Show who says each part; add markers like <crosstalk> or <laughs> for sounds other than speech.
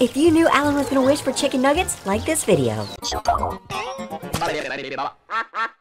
Speaker 1: If you knew Alan was gonna wish for chicken nuggets, like this video. <laughs>